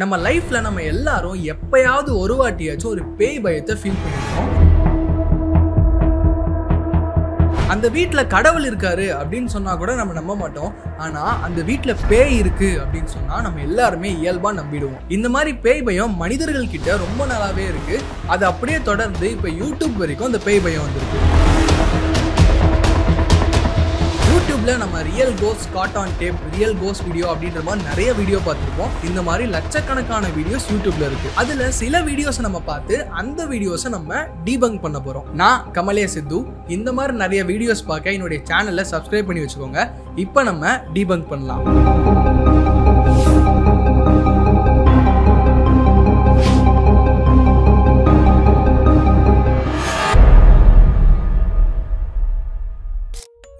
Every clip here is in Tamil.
நம்ம லைஃப்ல நம்ம எல்லாரும் எப்பயாவது ஒரு வாட்டியாச்சும் ஒரு பேய் பயத்தை ஃபீல் பண்ணிருக்கோம் அந்த வீட்டில் கடவுள் இருக்காரு அப்படின்னு சொன்னா கூட நம்ம நம்ப மாட்டோம். ஆனா அந்த வீட்டில் பேய் இருக்கு அப்படின்னு சொன்னா நம்ம எல்லாருமே இயல்பா நம்பிடுவோம். இந்த மாதிரி பேய் பயம் மனிதர்கள் கிட்ட ரொம்ப நாளாவே இருக்கு. அது அப்படியே தொடர்ந்து இப்போ யூடியூப் வரைக்கும் அந்த பேய் பயம் வந்திருக்கு. யூடியூப்ல நம்ம real cos God on tape real cos video அப்படின்ற மாதிரி நிறைய வீடியோ பார்த்துருப்போம். இந்த மாதிரி லட்சக்கணக்கான வீடியோஸ் யூடியூப்ல இருக்கு. அதுல சில வீடியோஸை நம்ம பார்த்து அந்த வீடியோஸை நம்ம டீபங்க் பண்ண போறோம். நான் கமலே சித்து. இந்த மாதிரி நிறைய வீடியோஸ் பார்க்க என்னுடைய சேனலை சப்ஸ்கிரைப் பண்ணி வச்சுக்கோங்க. இப்போ நம்ம டீபங்க் பண்ணலாம்.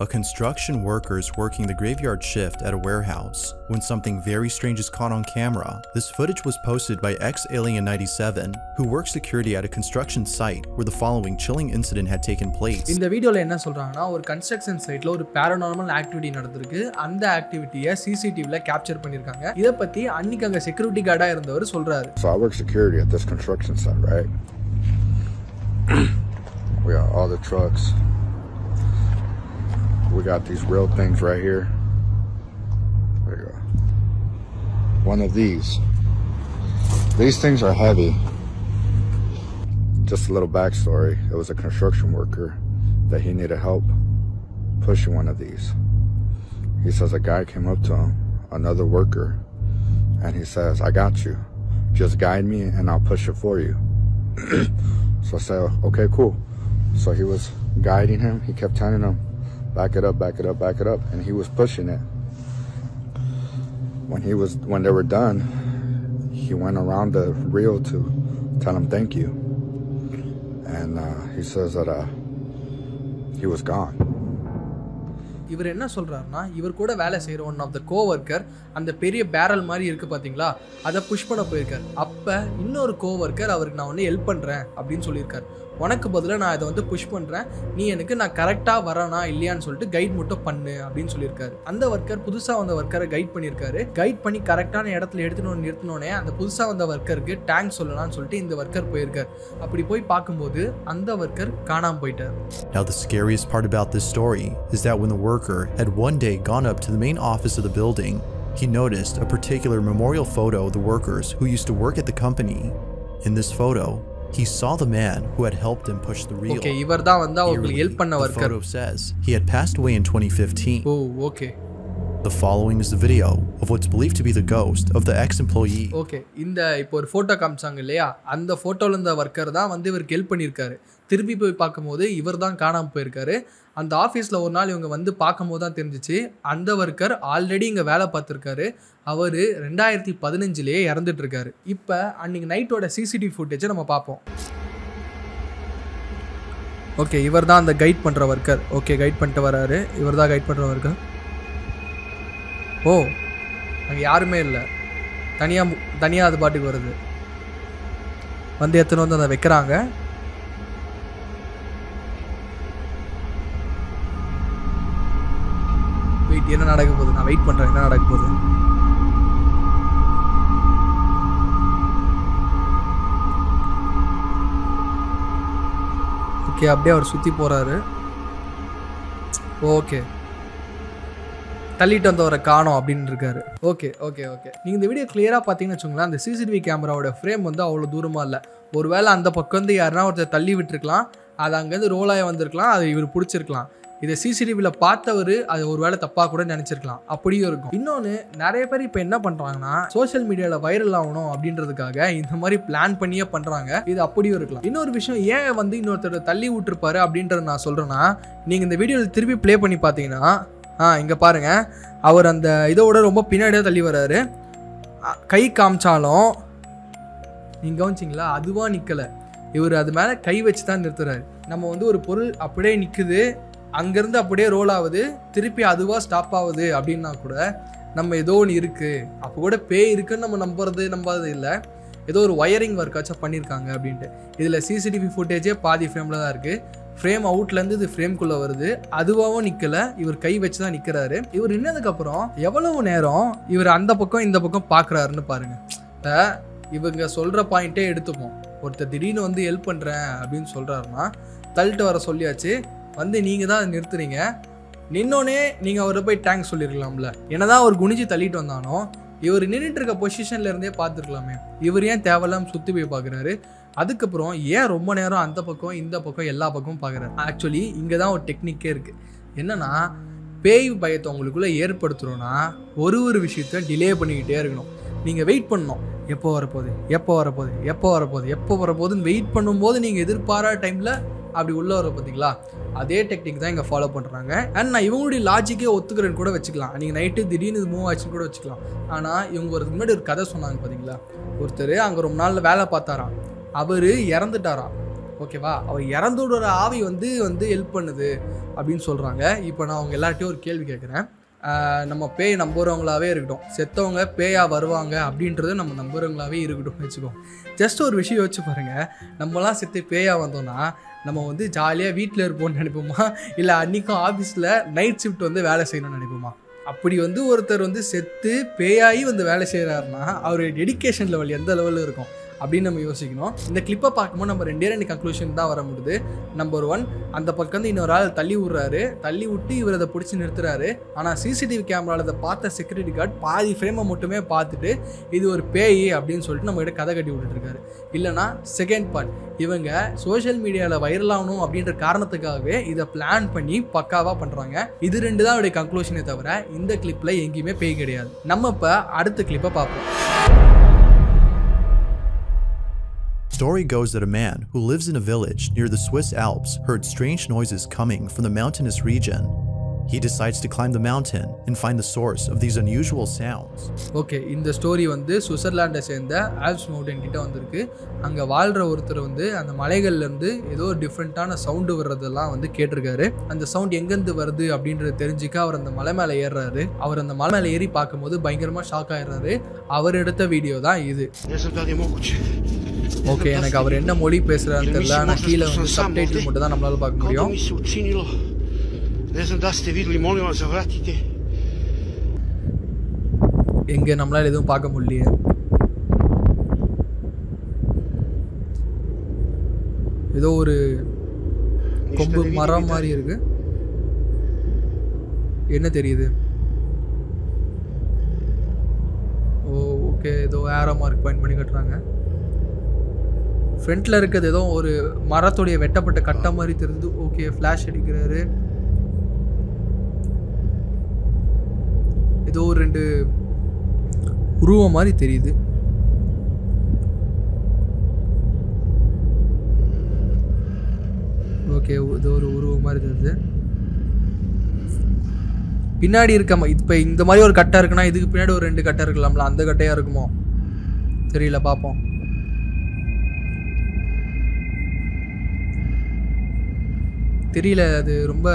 A construction worker is working the graveyard shift at a warehouse when something very strange is caught on camera. This footage was posted by X-Alien97, who works security at a construction site where the following chilling incident had taken place. இந்த வீடியோல என்ன சொல்றாங்கன்னா ஒரு கன்ஸ்ட்ரக்ஷன் சைட்ல ஒரு பேரநார்மல் ஆக்டிவிட்டி நடந்திருக்கு அந்த ஆக்டிவிட்டியை சிசிடிவில கேப்சர் பண்ணிருக்காங்க இதை பத்தி அன்னைக்கு அங்க செக்யூரிட்டி கார்டா இருந்தவர் சொல்றாரு So I work security at this construction site, right? we got all the trucks. we got these real things right here. There you go. One of these. These things are heavy. Just a little backstory. It was a construction worker that he needed help pushing one of these. He says a guy came up to him, another worker, and he says, I got you. Just guide me and I'll push it for you. so I said, okay, cool. So he was guiding him. He kept telling him, back it up, back it up, back it up. And he was pushing it. When he was, when they were done, he went around the reel to tell him thank you. And uh, he says that uh, he was gone. இவர் என்ன சொல்கிறாருன்னா இவர் கூட வேலை செய்கிற ஒன் ஆஃப் த கோவர்க்கர் அந்த பெரிய பேரல் மாதிரி இருக்குது பார்த்தீங்களா அதை புஷ் பண்ண போயிருக்கார் அப்போ இன்னொரு கோவர்க்கர் அவருக்கு நான் வந்து ஹெல்ப் பண்ணுறேன் அப்படின்னு சொல்லியிருக்கார் உனக்கு பதிலாக நான் இதை வந்து புஷ் பண்றேன். நீ எனக்கு நான் கரெக்டா வரனா இல்லையான்னு சொல்லிட்டு கைட் மட்டும் பண்ணு அப்படின்னு சொல்லியிருக்காரு. அந்த ஒர்க்கர் புதுசா வந்த ஒர்க்கரை கைட் பண்ணியிருக்காரு. கைட் பண்ணி கரெக்டான இடத்துல எடுத்துன்னு நிறுத்தினோடனே அந்த புதுசா வந்த ஒர்க்கருக்கு டேங்க் சொல்லலாம்னு சொல்லிட்டு இந்த ஒர்க்கர் போயிருக்காரு. அப்படி போய் பார்க்கும்போது அந்த ஒர்க்கர் காணாம போயிட்டார். Now, the scariest part about this story is that when the worker had one day gone up to the main office of the building, he noticed a particular memorial photo of the workers who used to work at the company. In this photo, he saw the man who had helped him push the reel. Okay இவர் தான் வந்து அவங்களுக்கு Eerily, ஹெல்ப் பண்ண the worker photo says he had passed away in 2015. Oh okay The following is the video of what's believed to be the ghost of the ex-employee. Okay இந்த இப்போ ஒரு ஃபோட்டோ காமிச்சாங்க இல்லையா அந்த ஃபோட்டோவில் இருந்த ஒர்க்கர் தான் வந்து இவருக்கு ஹெல்ப் பண்ணியிருக்காரு திருப்பி போய் பார்க்கும்போது இவர் தான் காணாமல் போயிருக்காரு. அந்த ஆஃபீஸில் ஒரு நாள் இவங்க வந்து பார்க்கும்போது தான் தெரிஞ்சிச்சு. அந்த ஒர்க்கர் ஆல்ரெடி இங்கே வேலை பார்த்துருக்காரு. அவர் ரெண்டாயிரத்தி பதினஞ்சுலேயே இறந்துட்டுருக்காரு. இப்போ அன்னைக்கு நைட்டோட சிசிடிவி ஃபுட்டேஜை நம்ம பார்ப்போம். ஓகே இவர் தான் அந்த கைட் பண்ணுற ஒர்க்கர் ஓகே கைட் பண்ணிட்டு வராரு. இவர் தான் கைட் பண்ணுற ஒர்க்கர் ஓ அங்கே யாருமே இல்லை. தனியாக தனியாக அது பாட்டுக்கு வருது. வந்து எத்தனை வந்து அதை வைக்கிறாங்க. வெயிட் என்ன நடக்க போகுது? நான் வெயிட் பண்ணுறேன் என்ன நடக்க போகுது? ஓகே அப்படியே அவர் சுற்றி போகிறாரு ஓகே தள்ளிட்டு வந்தவரை காணோம் அப்படின்னு இருக்காரு. ஓகே ஓகே ஓகே நீங்கள் இந்த வீடியோ கிளியராக பார்த்தீங்கன்னு வச்சுக்கோங்களேன் அந்த சிசிடிவி கேமராவோட ஃப்ரேம் வந்து அவ்வளோ தூரமாக இல்லை. ஒருவேளை அந்த பக்கம் வந்து யாருன்னா ஒருத்தர் தள்ளி விட்டுருக்கலாம். அது அங்கேருந்து ரோலாக வந்திருக்கலாம். அது இவர் பிடிச்சிருக்கலாம். இதை சிசிடிவியில் பார்த்தவர் அது ஒரு வேளை தப்பாக கூட நினச்சிருக்கலாம். அப்படியும் இருக்கும். இன்னொன்று நிறைய பேர் இப்போ என்ன பண்ணுறாங்கன்னா சோஷியல் மீடியாவில் வைரல் ஆகணும் அப்படின்றதுக்காக இந்த மாதிரி பிளான் பண்ணியே பண்ணுறாங்க இது அப்படியும் இருக்கலாம். இன்னொரு விஷயம் ஏன் வந்து இன்னொருத்தர் தள்ளி விட்டுருப்பாரு அப்படின்றத நான் சொல்கிறேன்னா நீங்கள் இந்த வீடியோவில் திருப்பி ப்ளே பண்ணி பார்த்தீங்கன்னா ஆ இங்கே பாருங்க. அவர் அந்த இதோட ரொம்ப பின்னாடியே தள்ளி வர்றாரு. கை காமிச்சாலும் நீங்கள் கவனிச்சிங்களா? அதுவாக நிற்கலை இவர் அது மேலே கை வச்சு தான் நிறுத்துறாரு. நம்ம வந்து ஒரு பொருள் அப்படியே நிற்குது அங்கேருந்து அப்படியே ரோல் ஆகுது. திருப்பி அதுவாக ஸ்டாப் ஆகுது அப்படின்னா கூட நம்ம ஏதோ ஒன்று இருக்குது அப்போ கூட பேய் இருக்குன்னு நம்ம நம்புறது நம்பாதது இல்லை. ஏதோ ஒரு ஒயரிங் ஒர்க்காச்சும் பண்ணியிருக்காங்க அப்படின்ட்டு. இதில் சிசிடிவி ஃபுட்டேஜே பாதி ஃப்ரேமில் தான் இருக்குது ஃப்ரேம் அவுட்லேருந்து இது ஃப்ரேம்குள்ளே வருது. அதுவாகவும் நிற்கல இவர் கை வச்சு தான் நிற்கிறாரு இவர் நின்னதுக்கப்புறம் எவ்வளவு நேரம் இவர் அந்த பக்கம் இந்த பக்கம் பார்க்குறாருன்னு பாருங்கள் இப்போ இவங்க சொல்கிற பாயிண்ட்டே எடுத்துப்போம். ஒருத்தர் திடீர்னு வந்து ஹெல்ப் பண்ணுறேன் அப்படின்னு சொல்கிறாருன்னா தள்ளிட்டு வர சொல்லியாச்சு. வந்து நீங்கள் தான் நிறுத்துறீங்க. நின்னோடனே நீங்கள் அவரை போய் டேங்க் சொல்லியிருக்கலாம்ல என்னதான் அவர் குனிஞ்சு தள்ளிட்டு வந்தானோ இவர் நின்றுட்டு இருக்க பொசிஷன்ல இருந்தே பார்த்துருக்கலாமே. இவர் ஏன் தேவையில்லாமல் சுற்றி போய் பார்க்குறாரு? அதுக்கப்புறம் ஏன் ரொம்ப நேரம் அந்த பக்கம் இந்த பக்கம் எல்லா பக்கமும் பார்க்குறாரு? ஆக்சுவலி இங்கே தான் ஒரு டெக்னிக்கே இருக்குது என்னென்னா பேய் பயத்தை உங்களுக்குள்ளே ஏற்படுத்துகிறோன்னா ஒரு ஒரு விஷயத்த டிலே பண்ணிக்கிட்டே இருக்கணும். நீங்கள் வெயிட் பண்ணணும். எப்போ வரப்போகுது? எப்போ வரப்போகுது? எப்போ வரப்போகுது? எப்போ வரப்போகுதுன்னு வெயிட் பண்ணும்போது நீங்கள் எதிர்பாராத டைமில் அப்படி உள்ளே வர பார்த்தீங்களா அதே டெக்னிக் தான் இங்கே ஃபாலோ பண்ணுறாங்க அண்ட் நான் இவங்களுடைய லாஜிக்கே ஒத்துக்கிறேன்னு கூட வச்சுக்கலாம். நீங்கள் நைட்டு திடீர்னு இது மூவ் ஆச்சுன்னு கூட வச்சுக்கலாம். ஆனால் இவங்க ஒரு முன்னாடி ஒரு கதை சொன்னாங்க பார்த்தீங்களா ஒருத்தர் அங்கே ரொம்ப நாளில் வேலை பார்த்தாராம். அவர் இறந்துட்டாராம். ஓகேவா அவர் இறந்தோட ஆவி வந்து வந்து ஹெல்ப் பண்ணுது அப்படின்னு சொல்கிறாங்க இப்போ நான் அவங்க எல்லார்ட்டையும் ஒரு கேள்வி கேட்குறேன் நம்ம பேய் நம்புகிறவங்களாவே இருக்கட்டும். செத்தவங்க பேயாக வருவாங்க அப்படின்றது நம்ம நம்புறவங்களாவே இருக்கட்டும் வச்சுக்கோ. ஜஸ்ட் ஒரு விஷயம் வச்சு பாருங்கள் நம்மலாம் செத்து பேயாக வந்தோம்னா நம்ம வந்து ஜாலியாக வீட்டில் இருப்போம்னு நினைப்போமா? இல்லை அன்றைக்கும் ஆஃபீஸில் நைட் ஷிஃப்ட் வந்து வேலை செய்யணும்னு நினைப்போமா? அப்படி வந்து ஒருத்தர் வந்து செத்து பேயாகி வந்து வேலை செய்கிறாருன்னா அவருடைய டெடிக்கேஷன் லெவல் எந்த லெவலில் இருக்கும்? அப்படின்னு நம்ம யோசிக்கணும். இந்த கிளிப்பை பார்க்கும்போது நம்ம ரெண்டே ரெண்டு கன்க்ளூஷன் தான் வர முடியுது. நம்பர் ஒன் அந்த பக்கம் வந்து இன்னொரு ஆள் தள்ளி விட்றாரு. தள்ளி விட்டு இவர் அதை பிடிச்சி நிறுத்துறாரு. ஆனால் சிசிடிவி கேமராவில் அதை பார்த்த செக்யூரிட்டி கார்டு பாதி ஃப்ரேமை மட்டுமே பார்த்துட்டு இது ஒரு பேய் அப்படின்னு சொல்லிட்டு நம்ம கிட்ட கதை கட்டி விட்டுட்டு இருக்காரு. இல்லைனா செகண்ட் பார்ட் இவங்க சோஷியல் மீடியாவில் வைரலாகணும் அப்படின்ற காரணத்துக்காகவே இதை பிளான் பண்ணி பக்காவாக பண்ணுறாங்க இது ரெண்டு தான் அவருடைய கன்க்ளூஷனே தவிர இந்த கிளிப்பில் எங்கேயுமே பேய் கிடையாது. நம்ம இப்போ அடுத்த கிளிப்பை பார்ப்போம். Story goes that a man who lives in a village near the Swiss Alps heard strange noises coming from the mountainous region. He decides to climb the mountain and find the source of these unusual sounds. Okay இந்த ஸ்டோரி வந்து சுவிட்சர்லாண்டை சேர்ந்த ஆல்ப்ஸ் மவுண்டன் கிட்ட வந்திருக்கு. அங்கே வாழ்கிற ஒருத்தர் வந்து அந்த மலைகள்லேருந்து ஏதோ ஒரு டிஃப்ரெண்ட்டான சவுண்டு வர்றதெல்லாம் வந்து கேட்டிருக்காரு. அந்த சவுண்ட் எங்கேருந்து வருது அப்படின்றத தெரிஞ்சுக்க அவர் அந்த மலை மேலே ஏறுறாரு. அவர் அந்த மலை மேலே ஏறி பார்க்கும்போது பயங்கரமாக ஷாக் ஆயிடுறாரு. அவர் எடுத்த வீடியோ தான் இது. Adesso andiamo a ஓகே எனக்கு அவர் என்ன மொழி பேசுகிறான்னு தெரியல. ஆனால் கீழே வந்து சப்டைட்டில் மட்டும் தான் நம்மளால பார்க்க முடியும். mi succinilo, adesso andaste a vidli molimo a savratite. எங்கே நம்மளால எதுவும் பார்க்க முடியலையே. ஏதோ ஒரு கொம்பு மரம் மாதிரி இருக்கு. என்ன தெரியுது? ஓ ஓகே ஏதோ ஏரோ மார்க் பாயிண்ட் பண்ணி கட்டுறாங்க. ஃப்ரண்ட்டில் இருக்கிறது ஏதோ ஒரு மரத்துடைய வெட்டப்பட்ட கட்டை மாதிரி தெரிஞ்சு ஓகே ஃப்ளாஷ் அடிக்கிறாரு. ஏதோ ஒரு ரெண்டு உருவம் மாதிரி தெரியுது. ஓகே இது ஒரு உருவம் மாதிரி தெரியுது. பின்னாடி இருக்க இப்போ இந்த மாதிரி ஒரு கட்டை இருக்குன்னா இதுக்கு பின்னாடி ஒரு ரெண்டு கட்டை இருக்கலாம்ல. அந்த கட்டையாக இருக்குமோ? தெரியல பார்ப்போம். தெரியல அது ரொம்ப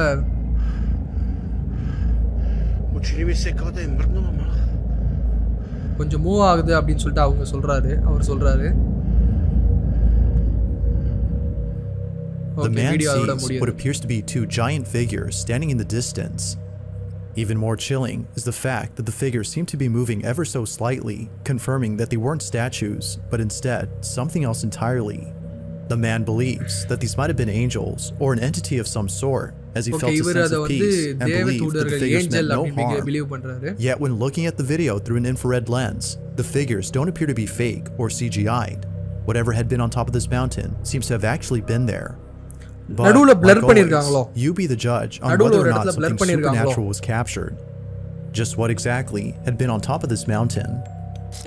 Uccidi queste cose e mordano male. கொஞ்சம் மூவ் ஆகுது அப்படின்னு சொல்லிட்டு அவங்க சொல்றாரு அவர் சொல்றாரு The ஓகே man வீடியோ அதோட sees what முடியுது appears to be two giant figures standing in the distance. Even more chilling is the fact that the figures seem to be moving ever so slightly, confirming that they weren't statues, but instead something else entirely. The man believes that these might have been angels or an entity of some sort as he okay, felt a sense of peace and believed that the figures meant no harm. Yet when looking at the video through an infrared lens, the figures don't appear to be fake or CGI'd. Whatever had been on top of this mountain seems to have actually been there. But, like always, you be the judge on whether or not something supernatural was captured. Just what exactly had been on top of this mountain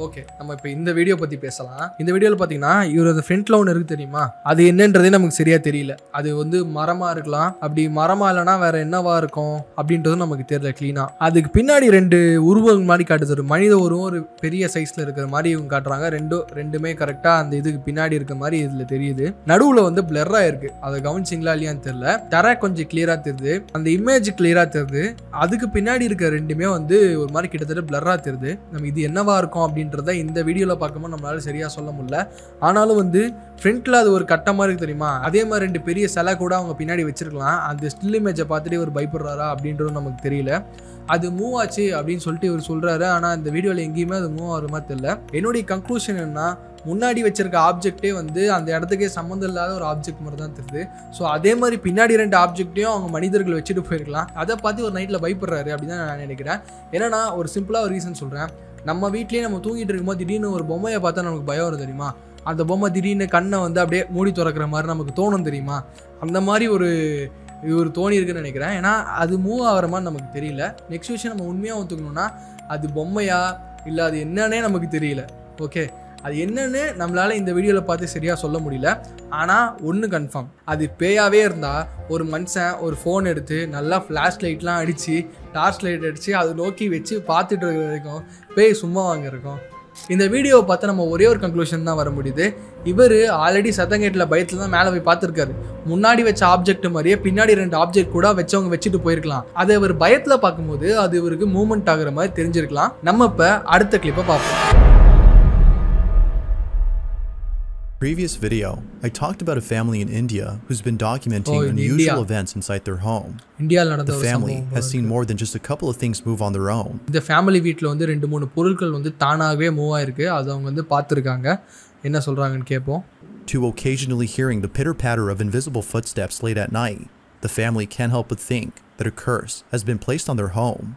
okay நம்ம இப்போ இந்த வீடியோ பற்றி பேசலாம். இந்த வீடியோவில் பார்த்தீங்கன்னா இவர் அந்த ஒன்று இருக்குது தெரியுமா? அது என்னன்றதே நமக்கு சரியாக தெரியல. அது வந்து மரமாக இருக்கலாம். அப்படி மரமாக இல்லைனா வேற என்னவா இருக்கும் அப்படின்றதும் நமக்கு தெரியல க்ளீனாக அதுக்கு பின்னாடி ரெண்டு உருவம் மாதிரி காட்டுது. ஒரு மனித உருவம் ஒரு பெரிய சைஸில் இருக்கிற மாதிரி இவங்க காட்டுறாங்க. ரெண்டும் ரெண்டுமே கரெக்டாக அந்த இதுக்கு பின்னாடி இருக்க மாதிரி இதில் தெரியுது. நடுவில் வந்து பிளர்ராக இருக்குது அதை கவனிச்சிங்களா இல்லையான்னு தெரில தர கொஞ்சம் கிளியராக தெரியுது. அந்த இமேஜ் கிளியராக தெரியுது. அதுக்கு பின்னாடி இருக்க ரெண்டுமே வந்து ஒரு மாதிரி கிட்டத்தட்ட பிளர்ராக தெரியுது. நம்ம இது என்னவா இருக்கும் அப்படின்றத இந்த வீடியோவில் பார்க்கும்போது நம்மளால சரியாக சொல்ல முடியல. ஆனாலும் வந்து ஃப்ரண்ட்டில் அது ஒரு கட்டமாக மாதிரி தெரியுமா? அதே மாதிரி ரெண்டு பெரிய சிலை கூட அவங்க பின்னாடி வச்சிருக்கலாம். அந்த ஸ்டில் இமேஜை பார்த்துட்டு இவர் பயப்படுறாரா அப்படின்றதும் நமக்கு தெரியல. அது மூவ் ஆச்சு அப்படின்னு சொல்லிட்டு இவர் சொல்கிறாரு ஆனால் இந்த வீடியோவில் எங்கேயுமே அது மூவ் ஆகிற மாதிரி தெரியல. என்னுடைய கன்க்ளூஷன் என்ன முன்னாடி வச்சிருக்க ஆப்ஜெக்டே வந்து அந்த இடத்துக்கே சம்மந்தம் இல்லாத ஒரு ஆப்ஜெக்ட் மாதிரி தான் தெரியுது. ஸோ அதே மாதிரி பின்னாடி ரெண்டு ஆப்ஜெக்ட்டையும் அவங்க மனிதர்கள் வச்சுட்டு போயிருக்கலாம். அதை பார்த்து ஒரு நைட்டில் பயப்படுறாரு அப்படின்னு தான் நான் நினைக்கிறேன். ஏன்னா ஒரு சிம்பிளாக ஒரு ரீசன் சொல்கிறேன் நம்ம வீட்லேயே நம்ம தூங்கிட்டு இருக்கும்போது திடீர்னு ஒரு பொம்மையை பார்த்தா நமக்கு பயம் வரும் தெரியுமா? அந்த பொம்மை திடீர்னு கண்ணை வந்து அப்படியே மூடி திறக்கிற மாதிரி நமக்கு தோணும் தெரியுமா? அந்த மாதிரி ஒரு ஒரு தோணி இருக்குன்னு நினைக்கிறேன். ஏன்னா அது மூவ் ஆகிற மாதிரி நமக்கு தெரியல. நெக்ஸ்ட் விஷயம் நம்ம உண்மையாக ஒத்துக்கணும்னா அது பொம்மையா இல்லை அது என்னன்னே நமக்கு தெரியல. ஓகே அது என்னன்னு நம்மளால இந்த வீடியோவில் பார்த்து சரியாக சொல்ல முடியல. ஆனால் ஒன்று கன்ஃபார்ம் அது பேயாவே இருந்தால் ஒரு மனுஷன் ஒரு ஃபோன் எடுத்து நல்லா ஃப்ளாஷ் லைட்லாம் அடித்து டார்ச் லைட் அடித்து அதை நோக்கி வச்சு பார்த்துட்டு இருக்கிற வரைக்கும் பேய் சும்மா வாங்கிருக்கும் இந்த வீடியோவை பார்த்து நம்ம ஒரே ஒரு கன்க்ளூஷன் தான் வர முடியுது. இவர் ஆல்ரெடி சத்தங்கேட்டில் பயத்தில் தான் மேலே போய் பார்த்துருக்காரு. முன்னாடி வச்ச ஆப்ஜெக்ட் மாதிரியே பின்னாடி ரெண்டு ஆப்ஜெக்ட் கூட வச்சவங்க வச்சுட்டு போயிருக்கலாம். அதை இவர் பயத்தில் பார்க்கும்போது அது இவருக்கு மூவ்மெண்ட் ஆகுற மாதிரி தெரிஞ்சிருக்கலாம். நம்ம இப்போ அடுத்த கிளிப்பை பார்ப்போம். Previous video, I talked about a family in India who's been documenting Oh, in unusual India. events inside their home. இந்தியாவில் நடந்த The ஒரு family சம்பவம் has seen more than just a couple of things move on their own. இந்த ஃபேமிலி வீட்டில் வந்து ரெண்டு மூணு பொருட்கள் வந்து தானாகவே மூவ் ஆயிருக்கு அது அவங்க வந்து பார்த்துருக்காங்க என்ன சொல்கிறாங்கன்னு கேட்போம் To occasionally hearing the pitter patter of invisible footsteps late at night, the family can't help but think that a curse has been placed on their home.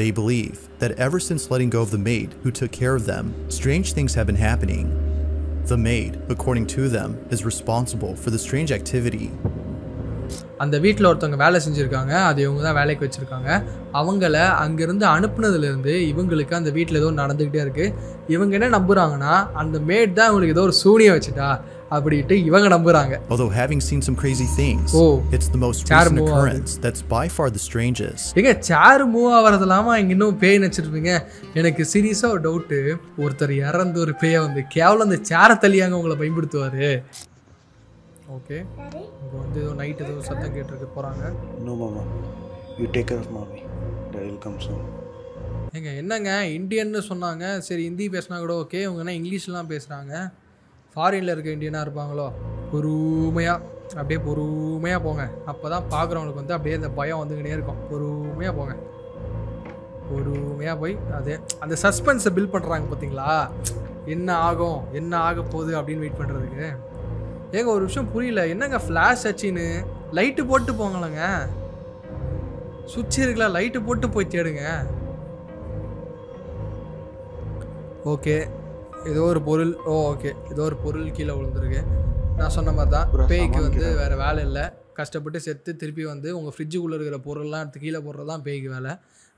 They believe that ever since letting go of the maid who took care of them, strange things have been happening. The maid, according to them, is responsible for the strange activity. அந்த வீட்டில் ஒருத்தவங்க வேலை செஞ்சுருக்காங்க. அது இவங்க தான் வேலைக்கு வச்சுருக்காங்க. அவங்கள அங்கேருந்து அனுப்புனதுலேருந்து இவங்களுக்கு அந்த வீட்டில் ஏதோ நடந்துக்கிட்டே இருக்குது இவங்க என்ன நம்புகிறாங்கன்னா அந்த மேட் தான் இவங்களுக்கு ஏதோ ஒரு சூனியம் வச்சுட்டா. அப்படின்ட்டு இவங்க நம்புகிறாங்க Although having seen some crazy things, Oh. it's the most recent occurrence that's by far the strangest. ஏங்க சேர் மூவ் ஆகிறது இல்லாமல் இங்கே இன்னும் பேய் நினச்சிருப்பீங்க எனக்கு சீரியஸாக ஒரு டவுட்டு ஒருத்தர் இறந்து ஒரு பேயை வந்து கேவலம் அந்த சேரை தள்ளியாங்க உங்களை பயன்படுத்துவார். ஓகே இப்போ வந்து ஏதோ நைட் ஏதோ சத்தம் கேட்டுருக்கு போகிறாங்க No, Mama. You take care of mommy. Daddy will come soon. ஏங்க என்னங்க? இந்தியன்னு சொன்னாங்க. சரி ஹிந்தி பேசினா கூட ஓகே இவங்க என்ன இங்கிலீஷ்லாம் பேசுகிறாங்க ஃபாரினில் இருக்க இந்தியனாக இருப்பாங்களோ? பொறுமையாக அப்படியே பொறுமையாக போங்க. அப்போ தான் பார்க்குறவங்களுக்கு வந்து அப்படியே அந்த பயம் வந்துக்கிட்டே இருக்கும். பொறுமையாக போங்க. பொறுமையாக போய் அதே அந்த சஸ்பென்ஸை பில்ட் பண்ணுறாங்க பார்த்தீங்களா என்ன ஆகும்? என்ன ஆக போகுது? அப்படின்னு வெயிட் பண்ணுறதுக்கு ஏங்க ஒரு விஷயம் புரியல. என்னங்க ஃப்ளாஷ் ஆச்சுன்னு? லைட்டு போட்டு போங்களேங்க. சுவிட்ச் இருக்குல்ல லைட்டு போட்டு போய் தேடுங்க. ஓகே ஏதோ ஒரு பொருள் ஓ ஓகே ஏதோ ஒரு பொருள் கீழே விழுந்துருக்கு. நான் சொன்ன மாதிரி தான் பேய்க்கு வந்து வேறு வேலை இல்லை. கஷ்டப்பட்டு செத்து திருப்பி வந்து உங்கள் ஃப்ரிட்ஜுக்குள்ளே இருக்கிற பொருள்லாம் எடுத்து கீழே போடுறது தான் பேய்க்கு வேலை.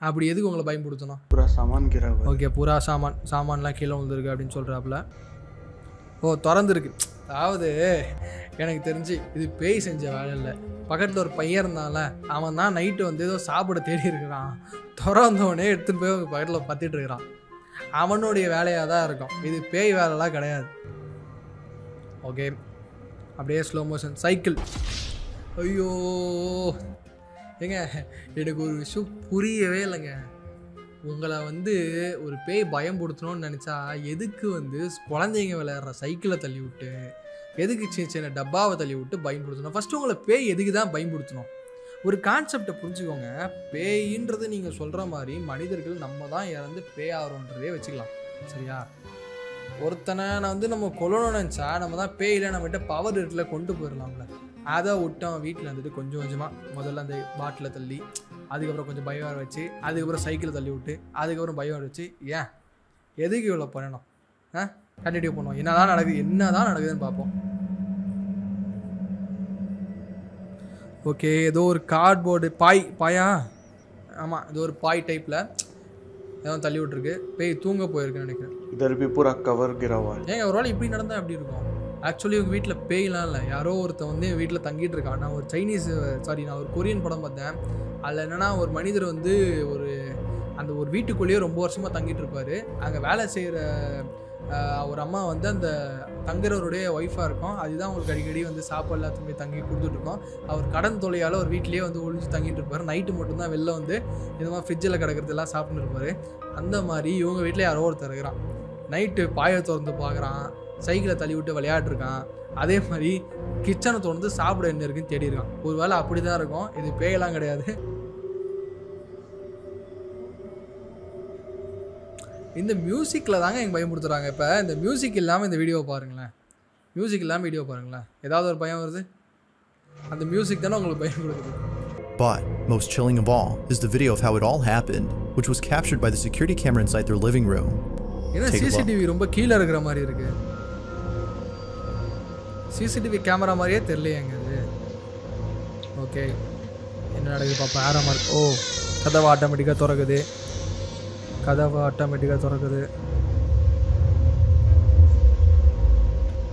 அப்படி எதுக்கு உங்களை பயன்படுத்தணும்? புறா சாமான் ஓகே புறா சாமான் சாமான்லாம் கீழே விழுந்துருக்கு அப்படின்னு சொல்கிறாப்புல ஓ திறந்துருக்கு. அதாவது எனக்கு தெரிஞ்சு இது பேய் செஞ்ச வேலை இல்லை. பக்கத்தில் ஒரு பையன் இருந்தால அவன் தான் நைட்டு வந்து ஏதோ சாப்பிட தேடி இருக்கிறான். திறந்தவொடனே எடுத்துகிட்டு போய் பக்கத்தில் பார்த்துட்டு இருக்கிறான். அவனுடைய வேலையாக தான் இருக்கும். இது பேய் வேலைலாம் கிடையாது. ஓகே அப்படியே ஸ்லோ மோஷன் சைக்கிள் ஐயோ. ஏங்க எனக்கு ஒரு விஷயம் புரியவே இல்லைங்க. உங்களை வந்து ஒரு பேய் பயம்படுத்தணும்னு நினச்சா எதுக்கு வந்து குழந்தைங்க விளையாடுற சைக்கிளை தள்ளி விட்டு எதுக்கு சின்ன சின்ன டப்பாவை தள்ளி விட்டு பயன்படுத்தணும்? ஃபஸ்ட்டு உங்களை பேய் எதுக்கு தான் பயன்படுத்தணும்? ஒரு கான்செப்டை புரிஞ்சுக்கோங்க. பேயின்றது நீங்கள் சொல்கிற மாதிரி மனிதர்கள் நம்ம தான் இறந்து பேய் ஆகிறோன்றதே வச்சுக்கலாம். சரியா? ஒருத்தனை நான் வந்து நம்ம கொல்லணும்னு நினச்சா நம்ம தான் பேயில நம்மகிட்ட பவர் இருக்குல்ல கொண்டு போயிடலாம்ல அதை விட்டோம் வீட்டில் இருந்துட்டு கொஞ்சம் கொஞ்சமாக முதல்ல அந்த பாட்டிலை தள்ளி அதுக்கப்புறம் கொஞ்சம் பயம் வர வச்சு அதுக்கப்புறம் சைக்கிளை தள்ளி விட்டு அதுக்கப்புறம் பயம் வர வச்சு ஏன்? எதுக்கு இவ்வளோ பண்ணணும்? ஆ? கண்டினியூ பண்ணுவோம் என்னதான் நடக்குது என்னதான் நடக்குதுன்னு பார்ப்போம். ஓகே ஏதோ ஒரு கார்ட்போர்டு பாய் பாயா? ஆமாம் ஏதோ ஒரு பாய் டைப்பில் ஏதோ தள்ளி விட்ருக்கு பேய் தூங்க போயிருக்குன்னு நினைக்கிறேன். இதர்பி பூரா கவர் கிரவா ஏங்க ஒரு வேளை இப்படி நடந்தால் எப்படி இருக்கும்? ஆக்சுவலி இவங்க வீட்டில் பேய்லாம் இல்லை. யாரோ ஒருத்தன் வந்து என் வீட்டில் தங்கிட்டு இருக்கான். நான் ஒரு சைனீஸ் சாரி நான் ஒரு கொரியன் படம் பார்த்தேன். அதில் என்னென்னா ஒரு மனிதர் வந்து ஒரு அந்த ஒரு வீட்டுக்குள்ளேயே ரொம்ப வருஷமாக தங்கிட்டு இருப்பார். அங்கே வேலை செய்கிற ஒரு அம்மா வந்து அந்த தங்குறவருடைய ஒய்ஃபாக இருக்கும். அதுதான் அவங்களுக்கு அடிக்கடி வந்து சாப்பாடு எல்லாத்துக்குமே தங்கி கொடுத்துட்ருக்கோம் அவர் கடன் தொலையால் ஒரு வீட்லேயே வந்து ஒழிஞ்சு தங்கிட்டு இருப்பார். நைட்டு மட்டும்தான் வெளில வந்து இந்த மாதிரி ஃப்ரிட்ஜில் கிடக்கிறதெல்லாம் சாப்பிட்டு இருப்பார். அந்த மாதிரி இவங்க வீட்டில் யாரோ ஒருத்தர் இருக்கிறான். நைட்டு பாயை திறந்து பார்க்குறான் சைக்கிளை தள்ளி விட்டு விளையாடுருக்கான் அதே மாதிரி கிச்சனை திறந்து சாப்பிட என்ன இருக்குன்னு தேடி இருக்கான். ஒரு வேளை அப்படி தான் இருக்கும். இது பேயெல்லாம் கிடையாது. இந்த மியூசிக்கில் தாங்க எங்க பயமுறுத்துறாங்க. இப்போ இந்த மியூசிக் இல்லாமல் இந்த வீடியோவை பாருங்களேன். மியூசிக் இல்லாமல் வீடியோ பாருங்களேன். ஏதாவது ஒரு பயம் வருது? அந்த மியூசிக் தானே உங்களுக்கு பயம் கொடுக்குது But, most chilling of all, is the video of how it all happened, which was captured by the security camera inside their living room. ஏன்னா. சிசிடிவி ரொம்ப கீழே இருக்கிற மாதிரி இருக்கு. சிசிடிவி கேமரா மாதிரியே தெரியலையேங்க இது ஓகே என்ன நடக்குது பாப்பா? ஆறாம் மார்க் ஓ கதவை ஆட்டோமேட்டிக்காக திறக்குது. கதவை ஆட்டோமேட்டிக்காக திறக்குது.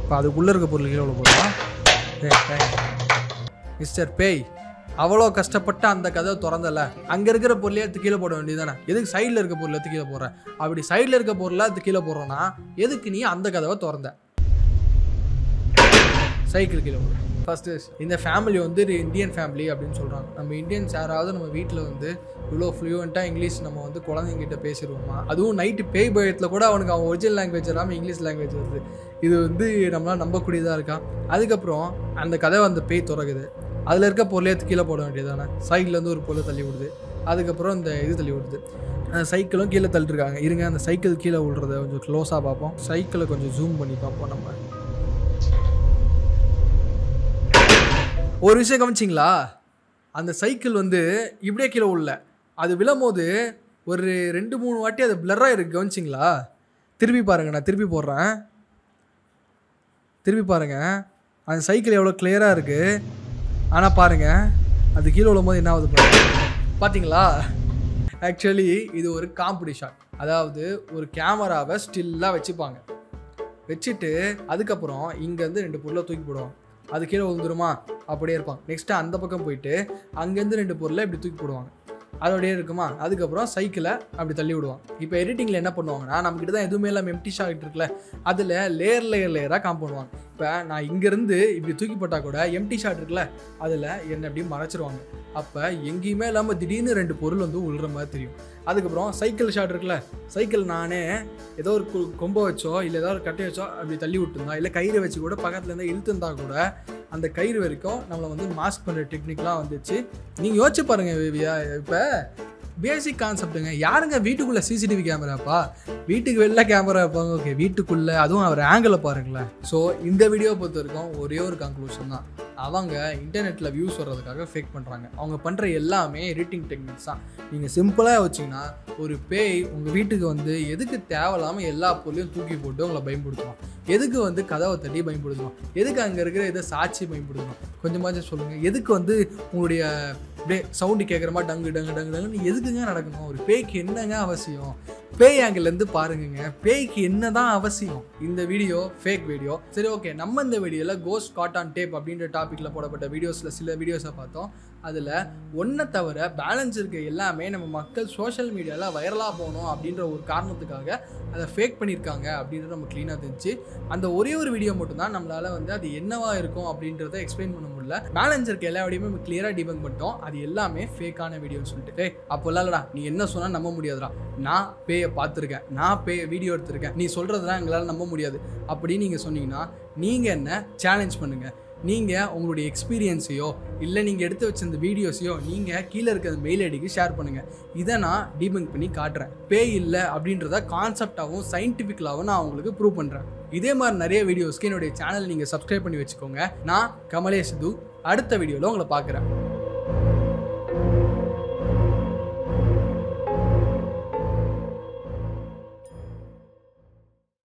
இப்போ அதுக்குள்ளே இருக்க பொருள் கீழே உள்ள போதா மிஸ்டர் பேய் அவ்வளோ கஷ்டப்பட்டு அந்த கதவை திறந்தல. அங்கே இருக்கிற பொருளையே எடுத்து கீழே போட வேண்டியதானே எதுக்கு சைடில் இருக்க பொருள் எடுத்து கீழே போடுற? அப்படி சைடில் இருக்க பொருளை எடுத்து கீழே போடுறோன்னா எதுக்கு நீ அந்த கதவை திறந்த? சைக்கிள் கீழே போடுற ஃபஸ்ட்டு இந்த ஃபேமிலி வந்து ஒரு இந்தியன் ஃபேமிலி அப்படின்னு சொல்கிறாங்க நம்ம இந்தியன்ஸ் யாராவது நம்ம வீட்டில் வந்து இவ்வளோ ஃப்ளூயண்ட்டாக இங்கிலீஷ் நம்ம வந்து குழந்தைங்கிட்ட பேசிடுவோமா? அதுவும் நைட்டு பேய் பயத்தில் கூட அவனுக்கு அவன் ஒரிஜினல் லாங்குவேஜ் இல்லாமல் இங்கிலீஷ் லாங்குவேஜ் வருது. இது வந்து நம்மளால் நம்பக்கூடியதாக இருக்கா? அதுக்கப்புறம் அந்த கதை அந்த பேய் துறகுது அதில் இருக்க பொருளே கீழே போட வேண்டியதானே சைட்லேருந்து ஒரு பொருளை தள்ளி விடுது. அதுக்கப்புறம் இந்த இது தள்ளி விடுது. அந்த சைக்கிளும் கீழே தள்ளிருக்காங்க. இருங்க அந்த சைக்கிள் கீழே விடுறத கொஞ்சம் க்ளோஸாக பார்ப்போம். சைக்கிளை கொஞ்சம் ஜூம் பண்ணி பார்ப்போம் நம்ம. ஒரு விஷயம் கவனிச்சிங்களா? அந்த சைக்கிள் வந்து இப்படியே கீழே உள்ள. அது விழும்போது ஒரு ரெண்டு மூணு வாட்டி அது பிளராக இருக்குது கவனிச்சிங்களா? திருப்பி பாருங்கள் நான் திருப்பி போடுறேன். திருப்பி பாருங்கள் அந்த சைக்கிள் எவ்வளோ கிளியராக இருக்குது ஆனால் பாருங்கள் அது கீழே விழும்போது என்ன ஆகுது பார்த்தீங்களா ஆக்சுவலி இது ஒரு காம்படிஷன் அதாவது ஒரு கேமராவை ஸ்டில்லாக வச்சுப்பாங்க. வச்சுட்டு அதுக்கப்புறம் இங்கேருந்து ரெண்டு பொருளை தூக்கி போடுவாங்க. அது கீழே விழுந்துருமா? அப்படியே இருப்பான். நெக்ஸ்ட்டு அந்த பக்கம் போயிட்டு அங்கேருந்து ரெண்டு பொருளை இப்படி தூக்கி போடுவாங்க. அதோடய இருக்குமா? அதுக்கப்புறம் சைக்கிளை அப்படி தள்ளி விடுவாங்க இப்போ எடிட்டிங்கில் என்ன பண்ணுவாங்கன்னா நம்மக்கிட்ட தான் எதுவுமே இல்லாமல் எம்டி ஷாட் இருக்குல்ல அதில் லேயர் லேயர் லேயராக காம் பண்ணுவாங்க. இப்போ நான் இங்கேருந்து இப்படி தூக்கி போட்டால் கூட எம்டி ஷாட் இருக்குல்ல அதில் என்னை அப்படி மறைச்சிருவாங்க. அப்போ எங்கேயுமே இல்லாமல் திடீர்னு ரெண்டு பொருள் வந்து உள்ற மாதிரி தெரியும். அதுக்கப்புறம் சைக்கிள் ஷாட் இருக்குல்ல சைக்கிள் நானே ஏதோ ஒரு கொ- கொம்பை வச்சோ இல்லை ஏதோ ஒரு கட்டை வச்சோ அப்படி தள்ளி விட்டுருந்தா இல்லை கயிறு வச்சு கூட பக்கத்துலேருந்து இழுத்துருந்தா கூட அந்த கயிறு வரைக்கும் நம்மளை வந்து மாஸ்க் பண்ணுற டெக்னிக்லாம் வந்துச்சு. நீங்கள் யோசிச்சு பாருங்கள் விவியா இப்போ பேசிக் கான்செப்ட்டுங்க யாருங்க வீட்டுக்குள்ளே சிசிடிவி கேமராப்பா வீட்டுக்கு வெளில கேமரா வைப்பாங்க. ஓகே வீட்டுக்குள்ளே அதுவும் அவர் ஆங்கிளை பாருங்களேன். ஸோ இந்த வீடியோ பொறுத்த வரைக்கும் ஒரே ஒரு கன்க்ளூஷன் தான். அவங்க இன்டர்நெட்டில் வியூஸ் வர்றதுக்காக ஃபேக் பண்ணுறாங்க அவங்க பண்ணுற எல்லாமே எடிட்டிங் டெக்னிக்ஸ் தான். நீங்கள் சிம்பிளாக வச்சிங்கன்னா ஒரு பேய் உங்கள் வீட்டுக்கு வந்து எதுக்கு தேவையில்லாமல் எல்லா பொருளையும் தூக்கி போட்டு உங்களை பயன்படுத்துவோம் எதுக்கு வந்து கதவை தட்டி பயன்படுத்துவோம் எதுக்கு அங்கே இருக்கிற இதை சாட்சி பயன்படுத்துவோம் கொஞ்சமாச்சும் சொல்லுங்கள் எதுக்கு வந்து உங்களுடைய அப்படியே சவுண்டு கேட்குற மாதிரி டங்கு டங்கு டங்கு டங்குன்னு எதுக்குங்க நடக்கணும்? ஒரு பேய்க்கு என்னங்க அவசியம்? பேய் ஆங்கிலேருந்து பாருங்கங்க. பேய்க்கு என்ன தான் அவசியம்? இந்த வீடியோ ஃபேக் வீடியோ சரி ஓகே நம்ம இந்த வீடியோவில் கோஸ்ட் காட்டான் டேப் அப்படின்ற டாப்பிக்கில் போடப்பட்ட வீடியோஸில் சில வீடியோஸை பார்த்தோம். அதில் ஒன்றை தவிர பேலன்ஸ் இருக்க எல்லாமே நம்ம மக்கள் சோஷியல் மீடியாவில் வைரலாக போகணும் அப்படின்ற ஒரு காரணத்துக்காக அதை ஃபேக் பண்ணியிருக்காங்க அப்படின்றது நம்ம க்ளீனாக தெரிஞ்சு அந்த ஒரே ஒரு வீடியோ மட்டும்தான் நம்மளால் வந்து அது என்னவா இருக்கும் அப்படின்றத எக்ஸ்பிளைன் பண்ண முடியல. பேலன்ஸ் இருக்க எல்லா வீடியோமே நம்ம கிளியராக டிபங் பண்ணிட்டோம். அது எல்லாமே ஃபேக்கான வீடியோன்னு சொல்லிட்டு. டேய் அப்போல்லாம் இல்லடா நீ என்ன சொன்னால் நம்ப முடியாதுடா. நான் பேயை பார்த்துருக்கேன். நான் பேய வீடியோ எடுத்திருக்கேன். நீ சொல்கிறதுலாம் எங்களால் நம்ப முடியாது. அப்படின்னு நீங்கள் சொன்னீங்கன்னா நீங்கள் என்ன சேலஞ்ச் பண்ணுங்கள் நீங்கள் உங்களுடைய எக்ஸ்பீரியன்ஸையோ இல்லை நீங்கள் எடுத்து வச்சிருந்த வீடியோஸையோ நீங்கள் கீழே இருக்கிற மெயில் ஐடிக்கு ஷேர் பண்ணுங்கள் இதை நான் டீபங்க் பண்ணி காட்டுறேன். பேய் இல்லை அப்படின்றத கான்செப்டாகவும் சயின்டிஃபிக்கலாகவும் நான் உங்களுக்கு ப்ரூவ் பண்ணுறேன் இதே மாதிரி நிறைய வீடியோஸ்க்கு என்னுடைய சேனல் நீங்கள் சப்ஸ்கிரைப் பண்ணி வச்சுக்கோங்க. நான் கமலேஷ் து அடுத்த வீடியோவில் உங்களை பார்க்குறேன்.